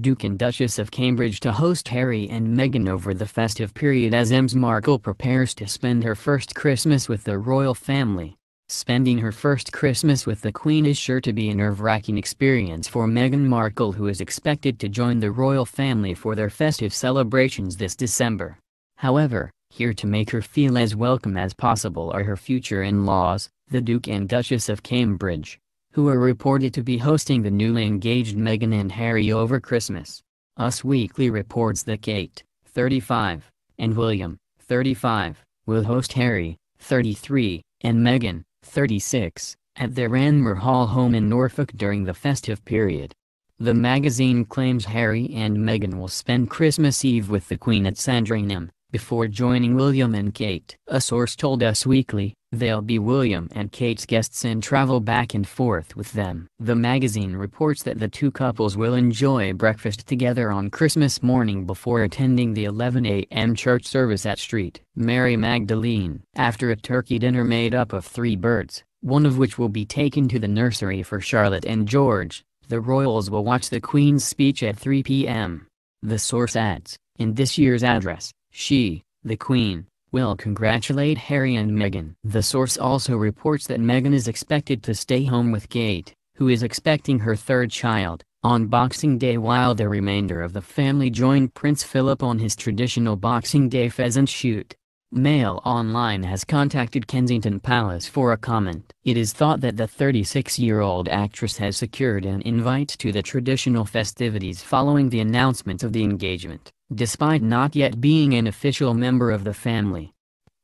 Duke and Duchess of Cambridge to host Harry and Meghan over the festive period as Ms Markle prepares to spend her first Christmas with the royal family. Spending her first Christmas with the Queen is sure to be a nerve-wracking experience for Meghan Markle who is expected to join the royal family for their festive celebrations this December. However, here to make her feel as welcome as possible are her future in-laws, the Duke and Duchess of Cambridge who are reported to be hosting the newly engaged Meghan and Harry over Christmas. Us Weekly reports that Kate, 35, and William, 35, will host Harry, 33, and Meghan, 36, at their Anmer Hall home in Norfolk during the festive period. The magazine claims Harry and Meghan will spend Christmas Eve with the Queen at Sandringham, before joining William and Kate. A source told Us Weekly, they'll be William and Kate's guests and travel back and forth with them. The magazine reports that the two couples will enjoy breakfast together on Christmas morning before attending the 11 a.m. church service at St. Mary Magdalene. After a turkey dinner made up of three birds, one of which will be taken to the nursery for Charlotte and George, the royals will watch the Queen's speech at 3 p.m. The source adds, in this year's address, she, the Queen, will congratulate Harry and Meghan. The source also reports that Meghan is expected to stay home with Kate, who is expecting her third child, on Boxing Day while the remainder of the family joined Prince Philip on his traditional Boxing Day pheasant shoot. Mail Online has contacted Kensington Palace for a comment. It is thought that the 36-year-old actress has secured an invite to the traditional festivities following the announcement of the engagement despite not yet being an official member of the family.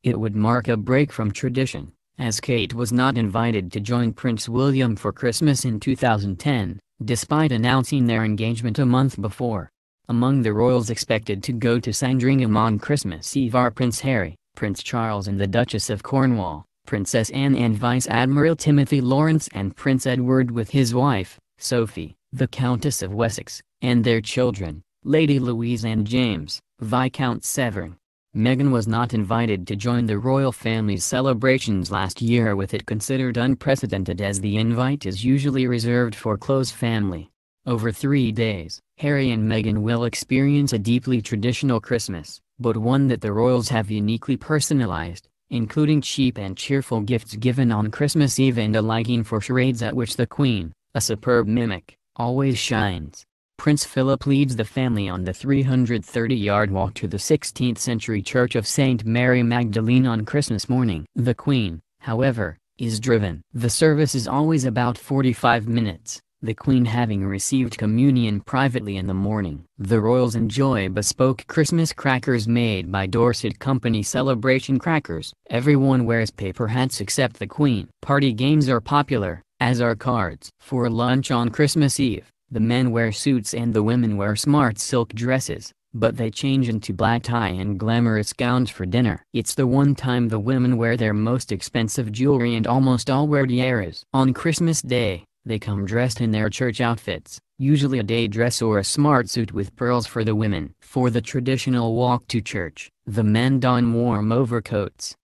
It would mark a break from tradition, as Kate was not invited to join Prince William for Christmas in 2010, despite announcing their engagement a month before. Among the royals expected to go to Sandringham on Christmas Eve are Prince Harry, Prince Charles and the Duchess of Cornwall, Princess Anne and Vice Admiral Timothy Lawrence and Prince Edward with his wife, Sophie, the Countess of Wessex, and their children. Lady Louise and James, Viscount Severn. Meghan was not invited to join the royal family's celebrations last year with it considered unprecedented as the invite is usually reserved for close family. Over three days, Harry and Meghan will experience a deeply traditional Christmas, but one that the royals have uniquely personalized, including cheap and cheerful gifts given on Christmas Eve and a liking for charades at which the Queen, a superb mimic, always shines. Prince Philip leads the family on the 330-yard walk to the 16th-century Church of St. Mary Magdalene on Christmas morning. The Queen, however, is driven. The service is always about 45 minutes, the Queen having received communion privately in the morning. The royals enjoy bespoke Christmas crackers made by Dorset Company Celebration Crackers. Everyone wears paper hats except the Queen. Party games are popular, as are cards. For lunch on Christmas Eve, the men wear suits and the women wear smart silk dresses, but they change into black tie and glamorous gowns for dinner. It's the one time the women wear their most expensive jewelry and almost all wear tiaras. On Christmas Day, they come dressed in their church outfits, usually a day dress or a smart suit with pearls for the women. For the traditional walk to church, the men don warm overcoats,